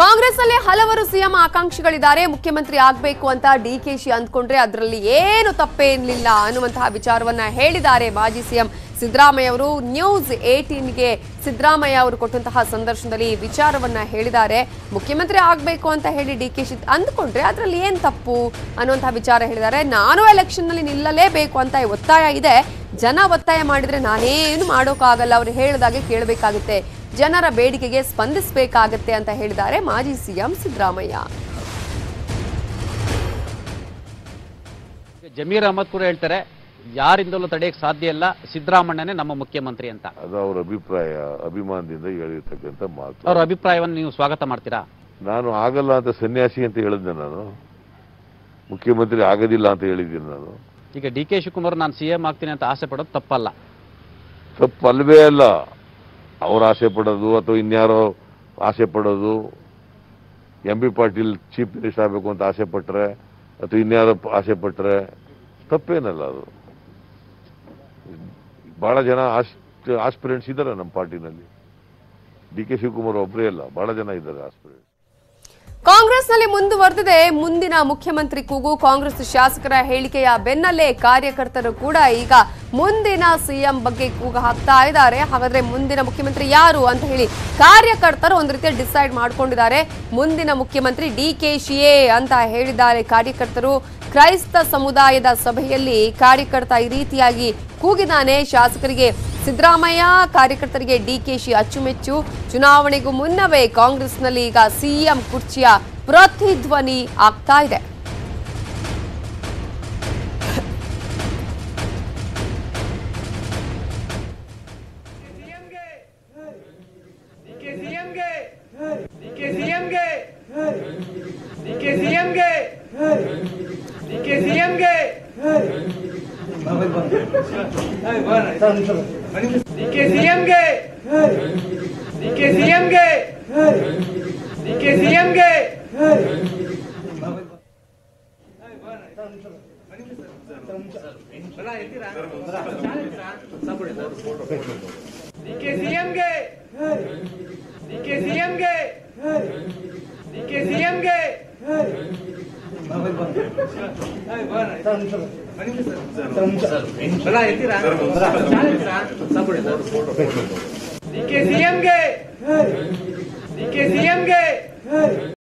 ಕಾಂಗ್ರೆಸ್ನಲ್ಲಿ ಹಲವರು ಸಿಎಂ ಆಕಾಂಕ್ಷಿಗಳಿದ್ದಾರೆ. ಮುಖ್ಯಮಂತ್ರಿ ಆಗಬೇಕು ಅಂತ ಡಿಕೆಶಿ ಅಂದ್ಕೊಂಡ್ರೆ ಅದರಲ್ಲಿ ಏನು ತಪ್ಪೇನಿಲ್ಲ ಅನ್ನುವಂತಹ ವಿಚಾರವನ್ನ ಹೇಳಿದ್ದಾರೆ ಮಾಜಿ ಸಿಎಂ ಸಿದ್ದರಾಮಯ್ಯ ಅವರು. ನ್ಯೂಸ್ ಏಟೀನ್ಗೆ ಸಿದ್ದರಾಮಯ್ಯ ಅವರು ಕೊಟ್ಟಂತಹ ಸಂದರ್ಶನದಲ್ಲಿ ಈ ವಿಚಾರವನ್ನ ಹೇಳಿದ್ದಾರೆ. ಮುಖ್ಯಮಂತ್ರಿ ಆಗಬೇಕು ಅಂತ ಹೇಳಿ ಡಿ ಕೆ ಶಿ ಅಂದ್ಕೊಂಡ್ರೆ ಅದರಲ್ಲಿ ಏನು ತಪ್ಪು ಅನ್ನುವಂತಹ ವಿಚಾರ ಹೇಳಿದ್ದಾರೆ. ನಾನು ಎಲೆಕ್ಷನ್ನಲ್ಲಿ ನಿಲ್ಲಲೇಬೇಕು ಅಂತ ಒತ್ತಾಯ ಇದೆ. ಜನ ಒತ್ತಾಯ ಮಾಡಿದ್ರೆ ನಾನೇನು ಮಾಡೋಕ್ಕಾಗಲ್ಲ. ಅವ್ರು ಹೇಳಿದಾಗೆ ಕೇಳಬೇಕಾಗುತ್ತೆ. ಜನರ ಬೇಡಿಕೆಗೆ ಸ್ಪಂದಿಸಬೇಕಾಗತ್ತೆ ಅಂತ ಹೇಳಿದ್ದಾರೆ ಮಾಜಿ ಸಿಎಂ ಸಿದ್ದರಾಮಯ್ಯ. ಜಮೀರ್ ಅಹಮದ್ ಕೂಡ ಹೇಳ್ತಾರೆ ಯಾರಿಂದಲೂ ತಡೆಯಕ್ಕೆ ಸಾಧ್ಯ ಇಲ್ಲ ಸಿದ್ದರಾಮಣ್ಣನೇ ನಮ್ಮ ಮುಖ್ಯಮಂತ್ರಿ ಅಂತ. ಅದು ಅವರ ಅಭಿಪ್ರಾಯ ಅಭಿಮಾನದಿಂದ ಹೇಳಿರ್ತಕ್ಕಂಥ ಮಾತು. ಅವ್ರ ಅಭಿಪ್ರಾಯವನ್ನು ನೀವು ಸ್ವಾಗತ ಮಾಡ್ತೀರಾ? ನಾನು ಆಗಲ್ಲ ಅಂತ ಸನ್ಯಾಸಿ ಅಂತ ಹೇಳಿದ್ದೆ ನಾನು. ಮುಖ್ಯಮಂತ್ರಿ ಆಗೋದಿಲ್ಲ ಅಂತ ಹೇಳಿದ್ದೀನಿ ನಾನು. ಈಗ ಡಿ ಕೆ ಶಿವಕುಮಾರ್ ನಾನು ಸಿ ಎಂ ಆಗ್ತೀನಿ ಅಂತ ಆಸೆ ಪಡೋದು ತಪ್ಪಲ್ಲ. ತಪ್ಪಲ್ವೇ ಅಲ್ಲ. ಅವ್ರು ಆಸೆ ಪಡೋದು ಅಥವಾ ಇನ್ಯಾರೋ ಆಸೆ ಪಡೋದು. M B Patil chief minister ಆಗಬೇಕು ಅಂತ ಆಸೆ ಪಟ್ಟರೆ ಅಥವಾ ಇನ್ಯಾರೋ ಆಸೆ ಪಟ್ಟರೆ ತಪ್ಪೇನಲ್ಲ ಅದು. ಬಹಳ ಜನ ಆಸ್, ಆಸ್ಪಿರೆಂಟ್ಸ್ ಇದ್ದಾರೆ ನಮ್ಮ ಪಾರ್ಟಿನಲ್ಲಿ. ಡಿ ಕೆ ಶಿವಕುಮಾರ್ ಒಬ್ಬರೇ ಅಲ್ಲ, ಬಹಳ ಜನ ಇದ್ದಾರೆ ಆಸ್ಪಿರೆಂಟ್ಸ್. ಕಾಂಗ್ರೆಸ್ನಲ್ಲಿ ಮುಂದುವರೆದಿದೆ. ಮುಂದಿನ ಮುಖ್ಯಮಂತ್ರಿ ಕೂಗು ಕಾಂಗ್ರೆಸ್ ಶಾಸಕರ ಹೇಳಿಕೆಯ ಬೆನ್ನಲ್ಲೇ ಕಾರ್ಯಕರ್ತರು ಕೂಡ ಈಗ ಮುಂದಿನ ಸಿಎಂ ಬಗ್ಗೆ ಕೂಗು ಹಾಕ್ತಾ ಇದ್ದಾರೆ. ಹಾಗಾದ್ರೆ ಮುಂದಿನ ಮುಖ್ಯಮಂತ್ರಿ ಯಾರು ಅಂತ ಹೇಳಿ ಕಾರ್ಯಕರ್ತರು ಒಂದು ರೀತಿಯ ಡಿಸೈಡ್ ಮಾಡ್ಕೊಂಡಿದ್ದಾರೆ. ಮುಂದಿನ ಮುಖ್ಯಮಂತ್ರಿ ಡಿ ಕೆ ಶಿಯೇ ಅಂತ ಹೇಳಿದ್ದಾರೆ. ಕಾರ್ಯಕರ್ತರು ಕ್ರೈಸ್ತ ಸಮುದಾಯದ ಸಭೆಯಲ್ಲಿ ಕಾರ್ಯಕರ್ತ ಈ ರೀತಿಯಾಗಿ ಕೂಗಿದಾನೆ ಶಾಸಕರಿಗೆ ಸಿದ್ದರಾಮಯ್ಯ, ಕಾರ್ಯಕರ್ತರಿಗೆ ಡಿಕೆಶಿ ಅಚ್ಚುಮೆಚ್ಚು. ಚುನಾವಣೆಗೂ ಮುನ್ನವೇ ಕಾಂಗ್ರೆಸ್ನಲ್ಲಿ ಈಗ ಸಿಎಂ ಕುರ್ಚಿಯ ಪ್ರತಿಧ್ವನಿ ಆಗ್ತಾ ಇದೆ. ಡಿಕೆ ಸಿಎಂಗೆ ಡಿಕೆ ಸಿಎಂಗೆ ಡಿಕೆ ಸಿಎಂಗೆ ಡಿಕೆ ಸಿಎಂಗೆ ಡಿಕೆ ಸಿಎಂಗೆ ಡಿಕೆ ಸಿಎಂಗೆ ಡಿಕೆ ಸಿಎಂಗೆ ಡಿಕೆ ಸಿಎಂಗೆ ಡಿಕೆ ಸಿಎಂಗೆ ಡಿಕೆ ಸಿಎಂಗೆ ಡಿಕೆ ಸಿಎಂಗೆ ಡಿಕೆ ಸಿಎಂಗೆ